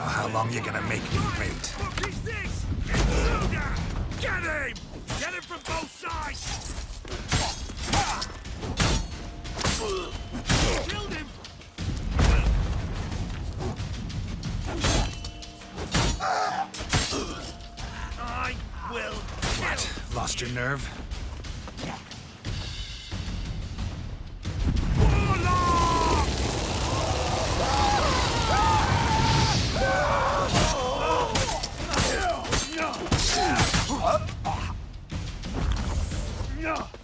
Well, how long you gonna make me wait? Fuck is this? Get him! Get him from both sides! Killed him! I will What? Lost your nerve? No!